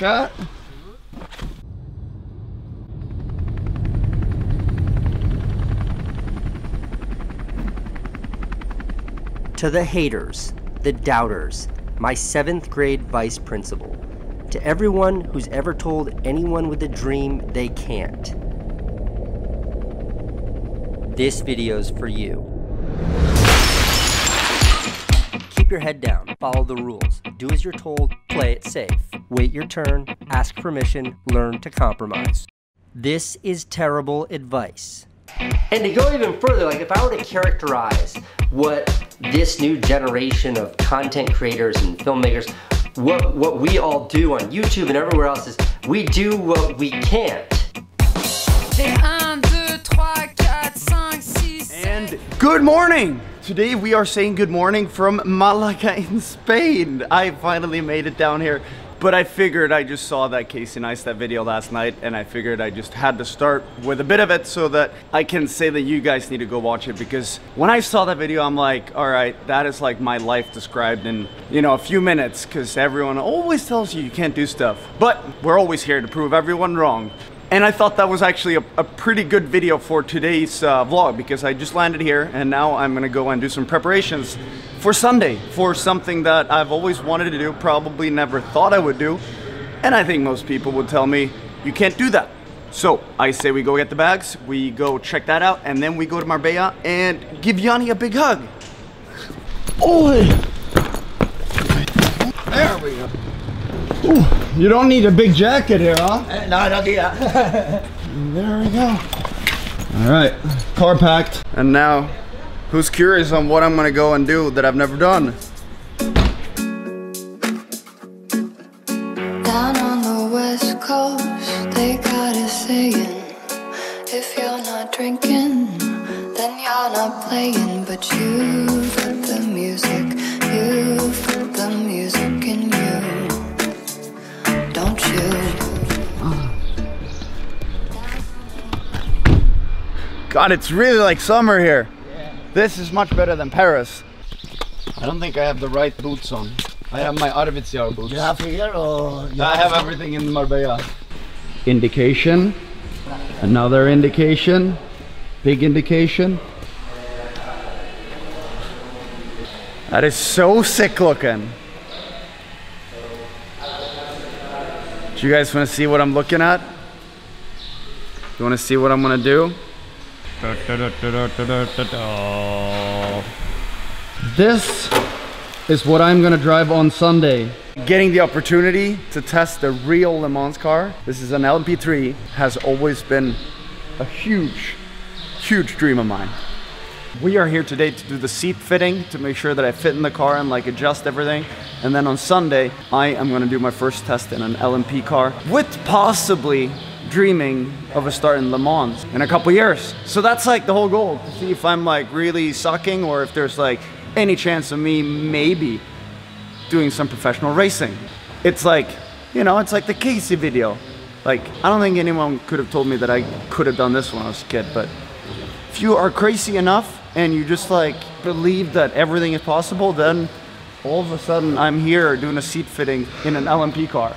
Scott. To the haters, the doubters, my seventh grade vice principal. To everyone who's ever told anyone with a dream they can't. This video's for you. Keep your head down, follow the rules, do as you're told, play it safe. Wait your turn, ask permission, learn to compromise. This is terrible advice. And to go even further, like if I were to characterize what this new generation of content creators and filmmakers, what, what we all do on YouTube and everywhere else is we do what we can't. And good morning! Today we are saying good morning from Malaga in Spain. I finally made it down here. But I figured I just saw that Casey Neistat video last night and I figured I just had to start with a bit of it so that I can say that you guys need to go watch it because when I saw that video I'm like, all right, that is like my life described in, you know, a few minutes because everyone always tells you you can't do stuff. But we're always here to prove everyone wrong. And I thought that was actually a, a pretty good video for today's uh, vlog because I just landed here and now I'm gonna go and do some preparations for Sunday for something that I've always wanted to do, probably never thought I would do. And I think most people would tell me, you can't do that. So I say we go get the bags, we go check that out, and then we go to Marbella and give Janni a big hug. Oh, there we go. Ooh, you don't need a big jacket here, huh? Eh, no, I don't do that. There we go. All right, car packed. And now, who's curious on what I'm gonna go and do that I've never done? Down on the west coast, they got a saying If you're not drinking, then you're not playing But you've God, it's really like summer here. This is much better than Paris. I don't think I have the right boots on. I have my Arvidsjaur boots. You have here or you I have everything in Marbella. Indication. Another indication. Big indication. That is so sick looking. Do you guys want to see what I'm looking at? You want to see what I'm going to do? This is what I'm gonna drive on Sunday. Getting the opportunity to test the real Le Mans car. This is an LMP3, has always been a huge, huge dream of mine. We are here today to do the seat fitting to make sure that I fit in the car and like adjust everything. And then on Sunday, I am gonna do my first test in an LMP car with possibly dreaming of a start in Le Mans in a couple years. So that's like the whole goal to see if I'm like really sucking or if there's like any chance of me maybe doing some professional racing. It's like, you know, it's like the Casey video. Like, I don't think anyone could have told me that I could have done this when I was a kid, but if you are crazy enough and you just like believe that everything is possible, then all of a sudden I'm here doing a seat fitting in an LMP car.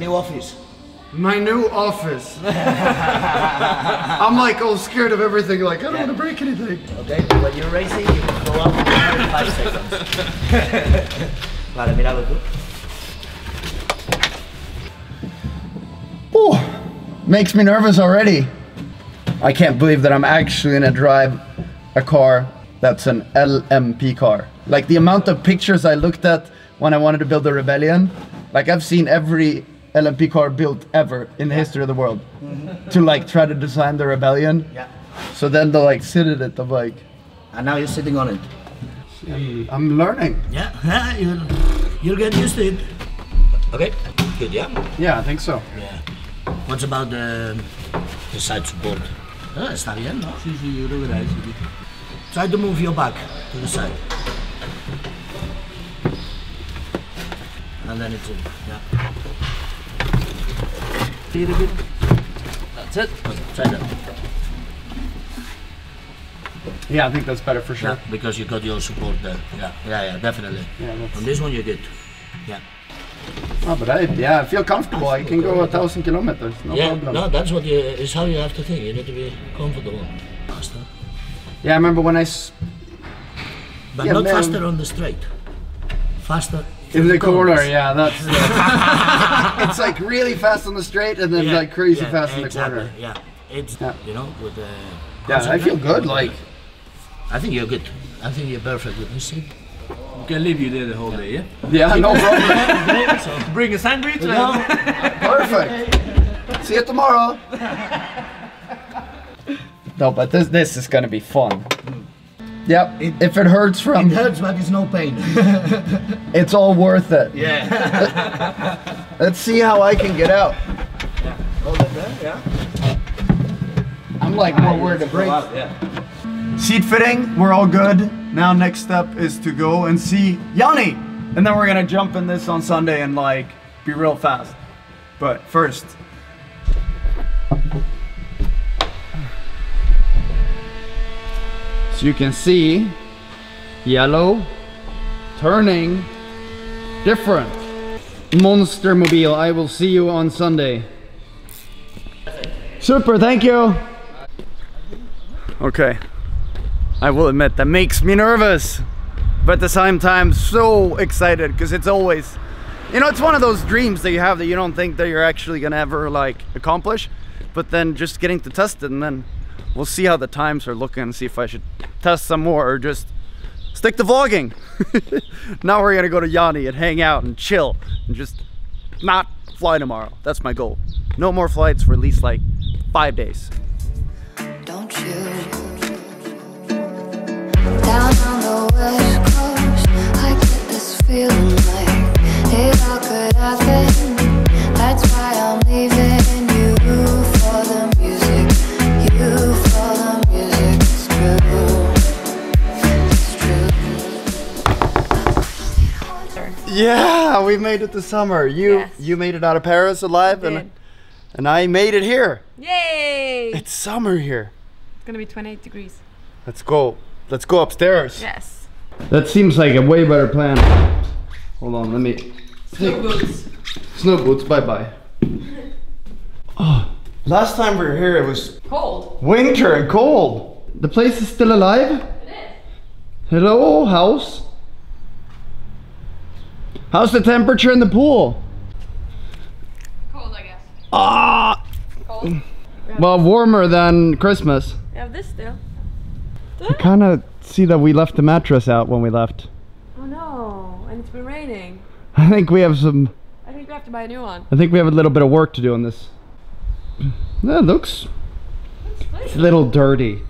New office. My new office. I'm like all scared of everything, like I don't want to break anything. Okay, when you're racing, you can go up in 5 seconds. vale, míralo tú. Ooh, makes me nervous already. I can't believe that I'm actually gonna drive a car that's an LMP car. Like the amount of pictures I looked at when I wanted to build a Rebellion, like I've seen every LMP car built ever in the history of the world to like try to design the Rebellion. Yeah. So then they like sit in it, I'm like, And now you're sitting on it. I'm learning. Yeah, you'll, you'll get used to it. Okay, good, yeah? Yeah, I think so. Yeah. What's about the, the side support? Ah, está bien, ¿no? Sí, sí, yo creo que era ese. Try to move your back to the side. And then it's in, yeah. Little bit. That's it. Okay, try that. Yeah, I think that's better for sure. Yeah, because you got your support there. Yeah, yeah, yeah, definitely. Yeah, that's- On this one you're good. Yeah. Oh, but I, yeah, I feel comfortable. I can go a thousand kilometers, no yeah, problem. no, that's what you, is how you have to think. You need to be comfortable. Faster. Yeah, I remember when I s- But Yeah, not man. faster on the straight. Faster in the corner. Yeah, that's. it's like really fast on the straight, and then Yeah, like crazy yeah, fast in the exactly, corner. Yeah, it's Yeah. you know with the. Yeah, I feel good. Like, I think you're good. I think you're perfect with this seat. We can leave you there the whole day, yeah? yeah, no problem. Bring a sandwich Perfect. See you tomorrow. No, but this this is gonna be fun. Yep. if it hurts from. It hurts, but it's no pain. it's all worth it. Yeah. Let's see how I can get out. Yeah. Hold it there, yeah. I'm like more worried to break. yeah. Seat fitting, we're all good. Now next step is to go and see Janni. And then we're gonna jump in this on Sunday and like be real fast. But first. So you can see yellow turning different. Monster Mobile, I will see you on Sunday. Super, thank you. Okay. I will admit that makes me nervous, but at the same time so excited because it's always, you know, it's one of those dreams that you have that you don't think that you're actually gonna ever like accomplish, but then just getting to test it and then we'll see how the times are looking and see if I should test some more or just stick to vlogging. now we're gonna go to Janni and hang out and chill and just not fly tomorrow. That's my goal. No more flights for at least like five days. don't you? Down on the west coast, I get this feeling like it all could happen. Yeah, we made it to summer. You Yes. you made it out of Paris alive, and and I made it here. Yay! It's summer here. It's gonna be 28 degrees. Let's go. Let's go upstairs. Yes. That seems like a way better plan. Hold on, let me. Snow boots. Snow boots. Bye bye. Oh, last time we were here, it was Cold. winter and cold. The place is still alive. It is. Hello, house. How's the temperature in the pool? Cold, I guess. Ah, Cold. well, warmer than Christmas. We have this still. I kind of see that we left the mattress out when we left. Oh no, and it's been raining. I think we have some. I think we have to buy a new one. I think we have a little bit of work to do on this. That looks It's a little dirty.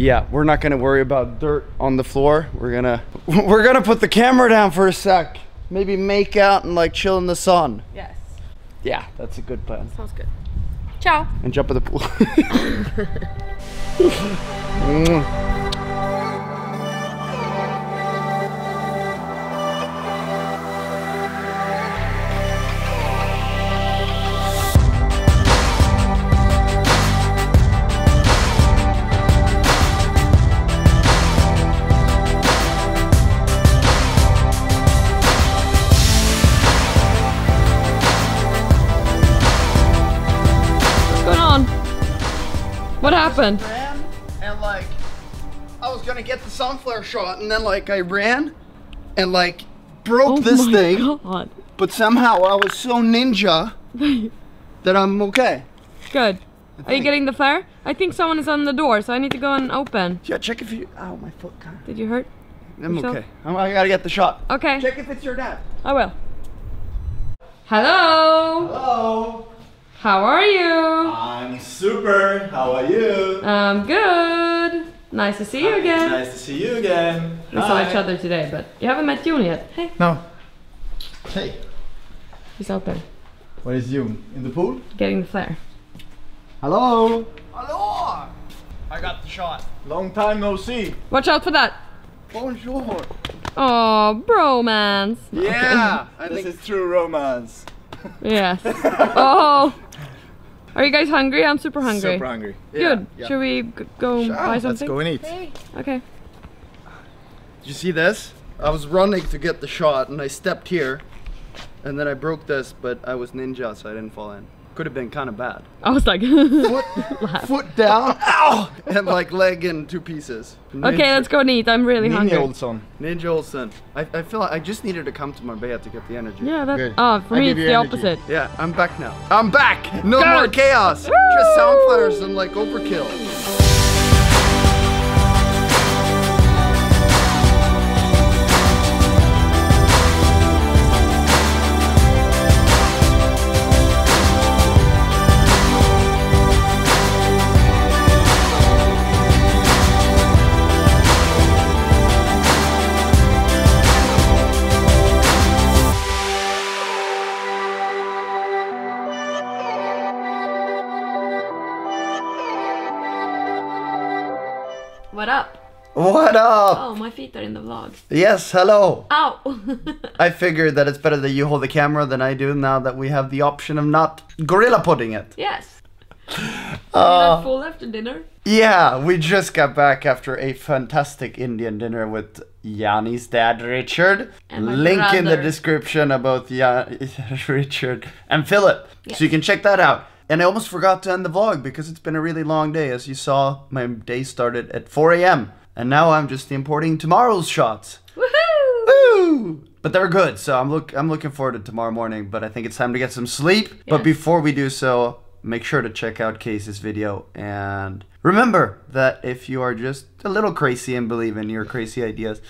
Yeah, we're not gonna worry about dirt on the floor. We're gonna we're gonna put the camera down for a sec. Maybe make out and like chill in the sun. Yes. Yeah, that's a good plan. Sounds good. Ciao. And jump in the pool. Mm. What happened? ran and like I was gonna get the sunflower shot and then like I ran and like broke Oh this my thing, God. but somehow I was so ninja that I'm okay. Good. Are you getting the flare? I think someone is on the door, so I need to go and open. Yeah, check if you. Ow, my foot. God. Did you hurt? I'm Yourself? okay. I'm, I gotta get the shot. Okay. Check if it's your dad. I will. Hello. Hello. How are you? I'm super. How are you? I'm good. Nice to see you again. Nice to see you again. We saw each other today, but you haven't met June yet. Hey, No. Hey, he's out there what is you in the pool? getting the flare. Hello. Hello. I got the shot. Long time no see. Watch out for that. Bonjour. Oh, bromance. Yeah, I This think is true romance. Yes. Oh, Are you guys hungry? I'm super hungry. Super hungry. Good. Yeah. Should we go Sure, buy Let's go and eat. Okay. Did you see this? I was running to get the shot and I stepped here and then I broke this, but I was ninja so I didn't fall in. Could have been kind of bad. I was like, okay, Foot down, ow! And like leg in two pieces. Ninja, let's go and eat. I'm really Ninja hungry. Olsson. Ninja Olsson. I, I feel like I just needed to come to Marbella to get the energy. Yeah, that. Good. Oh, for I me it's the energy. opposite. Yeah, I'm back now. I'm back! No Good. more chaos! Just sound flares and like overkill. What up? What up? Oh, my feet are in the vlog. Yes, hello. Ow! I figured that it's better that you hold the camera than I do now that we have the option of not gorilla pudding it. yes. Uh, Not full after dinner. Yeah, we just got back after a fantastic Indian dinner with Janni's dad, Richard. Link in the brother. description about Ya- Richard and Philip, so you can check that out. And I almost forgot to end the vlog because it's been a really long day. As you saw, my day started at 4 a.m. And now I'm just importing tomorrow's shots. Woohoo! Woo! But they're good, so I'm look I'm looking forward to tomorrow morning. But I think it's time to get some sleep. But before we do so, make sure to check out Casey's video and remember that if you are just a little crazy and believe in your crazy ideas,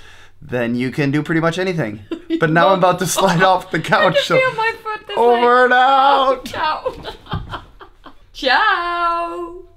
then you can do pretty much anything. But now I'm about to slide off the couch, so feel my foot this over and out. Ciao!